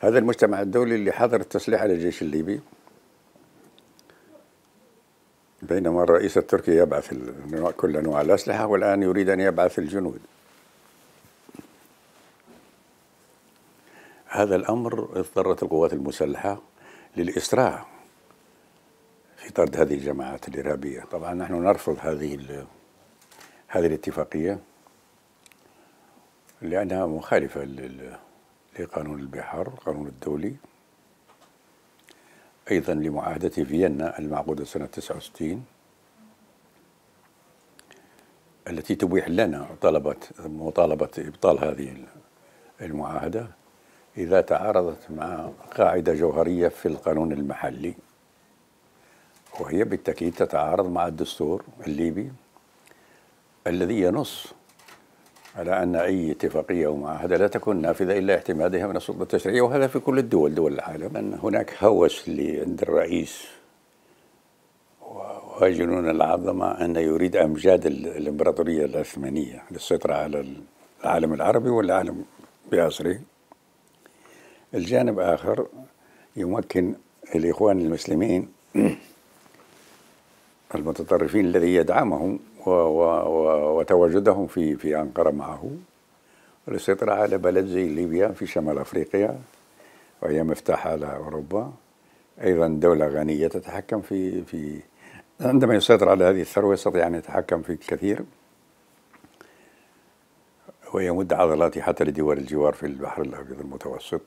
هذا المجتمع الدولي اللي حظر التسليح على الجيش الليبي. بينما الرئيس التركي يبعث كل أنواع الأسلحة والآن يريد أن يبعث الجنود. هذا الأمر اضطرت القوات المسلحة للإسراع في طرد هذه الجماعات الإرهابية. طبعا نحن نرفض هذه هذه الاتفاقية لأنها مخالفة لقانون البحار القانون الدولي. أيضا لمعاهدة فيينا المعقودة سنة 69 التي تبيح لنا طلبة مطالبة إبطال هذه المعاهدة إذا تعارضت مع قاعدة جوهرية في القانون المحلي. وهي بالتأكيد تتعارض مع الدستور الليبي الذي ينص على أن أي اتفاقية أو معاهدة لا تكون نافذة إلا اعتمادها من السلطة التشريعية وهذا في كل الدول دول العالم أن هناك هوس عند الرئيس. وجنون العظمة أن يريد أمجاد الإمبراطورية العثمانية للسيطرة على العالم العربي والعالم بأسره الجانب آخر يمكن الإخوان المسلمين المتطرفين الذي يدعمهم وتواجدهم في في أنقرة معه والسيطرة على بلد زي ليبيا في شمال أفريقيا وهي مفتاح على أوروبا. أيضا دولة غنية تتحكم في في عندما يسيطر على هذه الثروة يستطيع أن يتحكم في الكثير ويمد عضلاته حتى لدول الجوار في البحر الأبيض المتوسط.